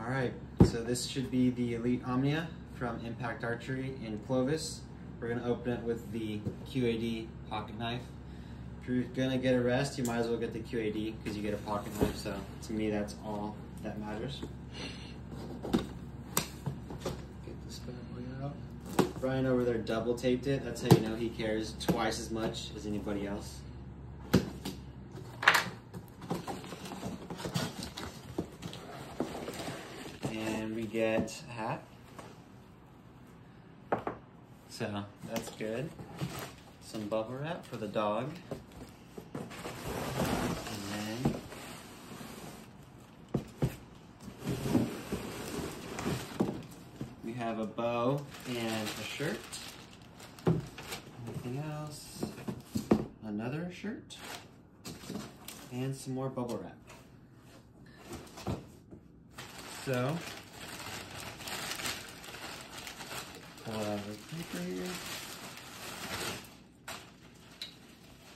All right, so this should be the Elite Omnia from Impact Archery in Clovis. We're gonna open it with the QAD pocket knife. If you're gonna get a rest, you might as well get the QAD because you get a pocket knife. So to me, that's all that matters. Get this bad boy out. Brian over there double taped it. That's how you know he cares twice as much as anybody else. And we get a hat. So that's good. Some bubble wrap for the dog. And then we have a bow and a shirt. Anything else? Another shirt. And some more bubble wrap. So, the paper here.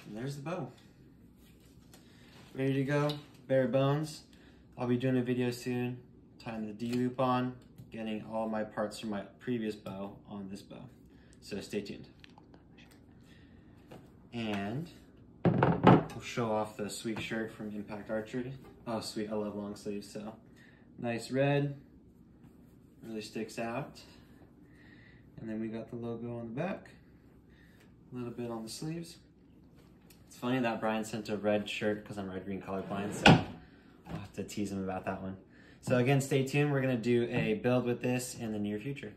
And there's the bow. Ready to go, bare bones. I'll be doing a video soon, tying the D-loop on, getting all my parts from my previous bow on this bow. So stay tuned. And we'll show off the sweet shirt from Impact Archery. Oh sweet, I love long sleeves, so nice red, really sticks out. And then we got the logo on the back, a little bit on the sleeves. It's funny that Brian sent a red shirt because I'm red green colorblind, so I'll have to tease him about that one. So again, stay tuned. We're gonna do a build with this in the near future.